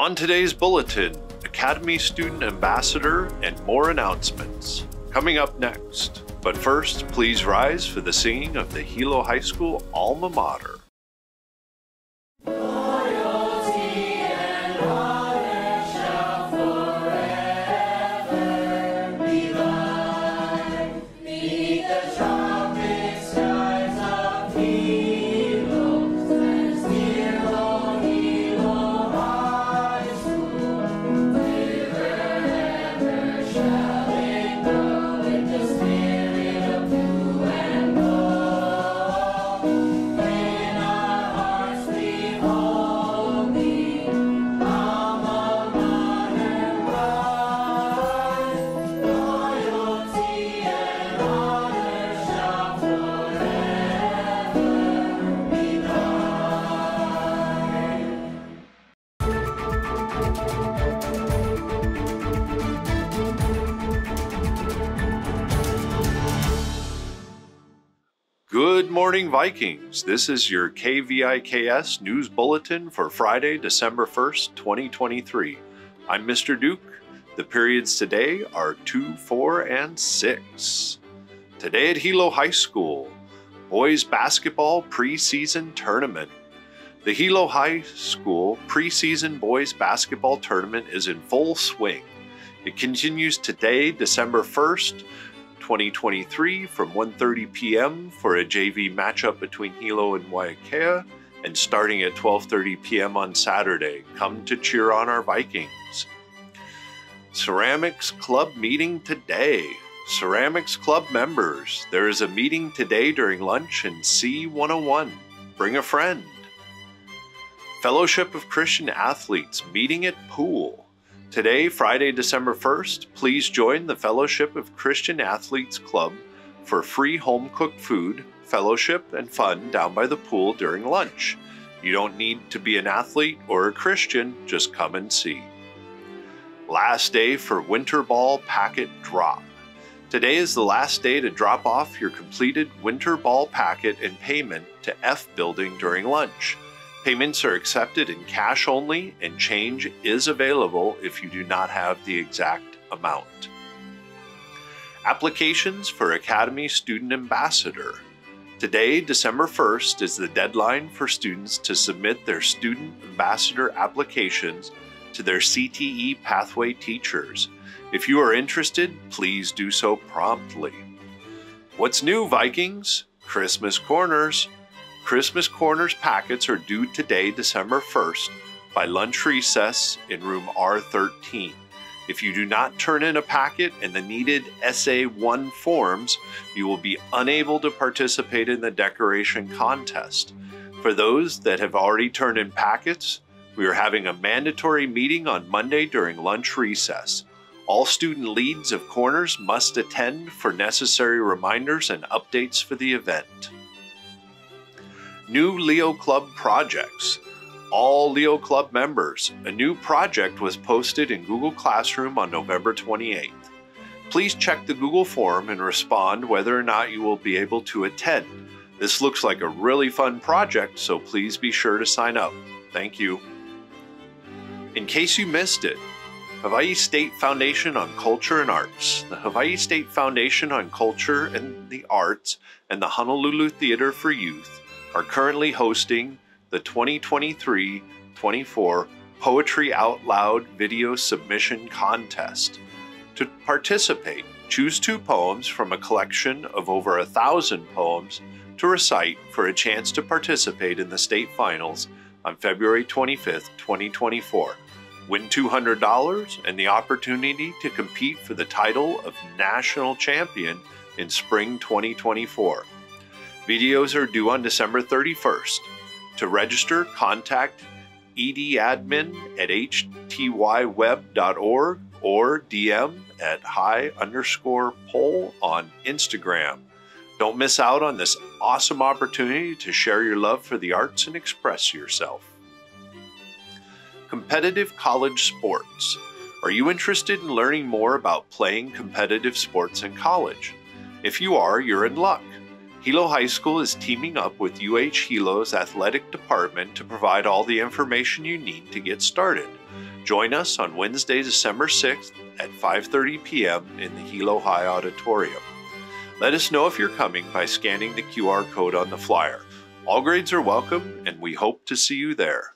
On today's bulletin, Academy Student Ambassador and more announcements. Coming up next. But first, please rise for the singing of the Hilo High School alma mater. Good morning, Vikings. This is your KVIKS News Bulletin for Friday, December 1st, 2023. I'm Mr. Duke. The periods today are 2, 4, and 6. Today at Hilo High School, Boys Basketball Preseason Tournament. The Hilo High School Preseason Boys Basketball Tournament is in full swing. It continues today, December 1st, 2023 from 1.30 p.m. for a JV matchup between Hilo and Waiakea and starting at 12.30 p.m. on Saturday. Come to cheer on our Vikings. Ceramics Club meeting today. Ceramics Club members, there is a meeting today during lunch in C101. Bring a friend. Fellowship of Christian Athletes meeting at pool. Today, Friday, December 1st, please join the Fellowship of Christian Athletes Club for free home cooked food, fellowship, and fun down by the pool during lunch. You don't need to be an athlete or a Christian, just come and see. Last day for Winter Ball Packet Drop. Today is the last day to drop off your completed Winter Ball packet and payment to F Building during lunch. Payments are accepted in cash only, and change is available if you do not have the exact amount. Applications for Academy Student Ambassador. Today, December 1st, is the deadline for students to submit their Student Ambassador applications to their CTE pathway teachers. If you are interested, please do so promptly. What's new, Vikings? Christmas Corners. Christmas Corners packets are due today, December 1st, by lunch recess in room R13. If you do not turn in a packet and the needed SA1 forms, you will be unable to participate in the decoration contest. For those that have already turned in packets, we are having a mandatory meeting on Monday during lunch recess. All student leads of corners must attend for necessary reminders and updates for the event. New Leo Club projects. All Leo Club members, a new project was posted in Google Classroom on November 28th. Please check the Google form and respond whether or not you will be able to attend. This looks like a really fun project, so please be sure to sign up. Thank you. In case you missed it, Hawaii State Foundation on Culture and Arts, the Hawaii State Foundation on Culture and the Arts, and the Honolulu Theater for Youth are currently hosting the 2023 24 Poetry Out Loud Video Submission Contest. To participate, choose two poems from a collection of over a thousand poems to recite for a chance to participate in the state finals on February 25th, 2024. Win $200 and the opportunity to compete for the title of National Champion in spring 2024. Videos are due on December 31st. To register, contact edadmin at htyweb.org or DM at high underscore poll on Instagram. Don't miss out on this awesome opportunity to share your love for the arts and express yourself. Competitive college sports. Are you interested in learning more about playing competitive sports in college? If you are, you're in luck. Hilo High School is teaming up with UH Hilo's athletic department to provide all the information you need to get started. Join us on Wednesday, December 6th at 5:30 p.m. in the Hilo High Auditorium. Let us know if you're coming by scanning the QR code on the flyer. All grades are welcome, and we hope to see you there.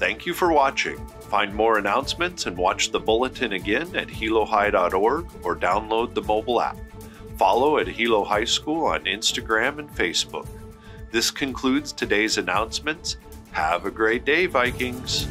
Thank you for watching. Find more announcements and watch the bulletin again at hilohigh.org or download the mobile app. Follow at Hilo High School on Instagram and Facebook. This concludes today's announcements. Have a great day, Vikings!